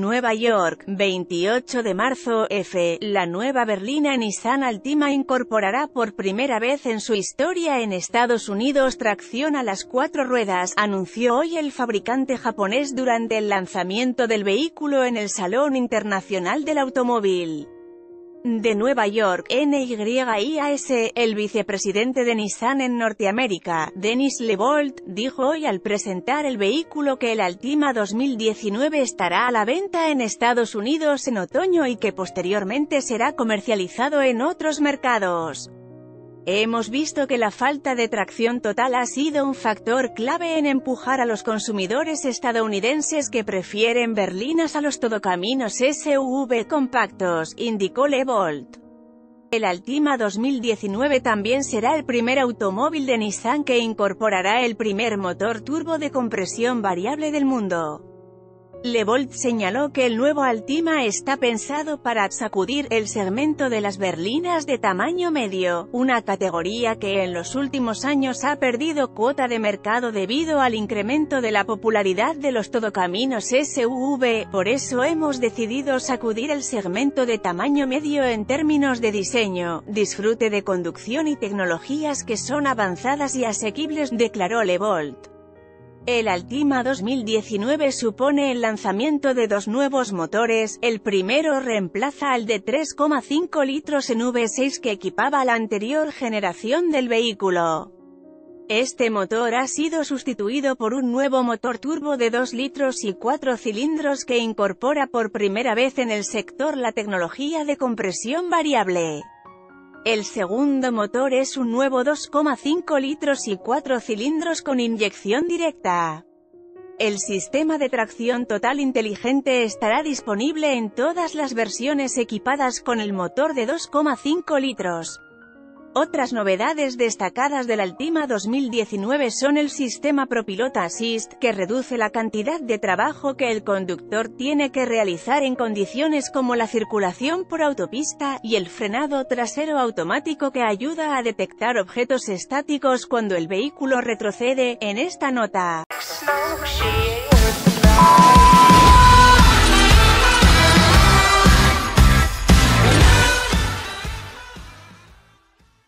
Nueva York, 28 de marzo, F. La nueva berlina Nissan Altima incorporará por primera vez en su historia en Estados Unidos tracción a las cuatro ruedas, anunció hoy el fabricante japonés durante el lanzamiento del vehículo en el Salón Internacional del Automóvil de Nueva York, NYIAS, el vicepresidente de Nissan en Norteamérica, Dennis LeBolt, dijo hoy al presentar el vehículo que el Altima 2019 estará a la venta en Estados Unidos en otoño y que posteriormente será comercializado en otros mercados. Hemos visto que la falta de tracción total ha sido un factor clave en empujar a los consumidores estadounidenses que prefieren berlinas a los todocaminos SUV compactos, indicó LeBolt. El Altima 2019 también será el primer automóvil de Nissan que incorporará el primer motor turbo de compresión variable del mundo. Levolt señaló que el nuevo Altima está pensado para sacudir el segmento de las berlinas de tamaño medio, una categoría que en los últimos años ha perdido cuota de mercado debido al incremento de la popularidad de los todocaminos SUV, por eso hemos decidido sacudir el segmento de tamaño medio en términos de diseño, disfrute de conducción y tecnologías que son avanzadas y asequibles, declaró Levolt. El Altima 2019 supone el lanzamiento de dos nuevos motores, el primero reemplaza al de 3,5 litros en V6 que equipaba la anterior generación del vehículo. Este motor ha sido sustituido por un nuevo motor turbo de 2 litros y 4 cilindros que incorpora por primera vez en el sector la tecnología de compresión variable. El segundo motor es un nuevo 2,5 litros y 4 cilindros con inyección directa. El sistema de tracción total inteligente estará disponible en todas las versiones equipadas con el motor de 2,5 litros. Otras novedades destacadas del Altima 2019 son el sistema Propilota Assist, que reduce la cantidad de trabajo que el conductor tiene que realizar en condiciones como la circulación por autopista, y el frenado trasero automático que ayuda a detectar objetos estáticos cuando el vehículo retrocede, en esta nota.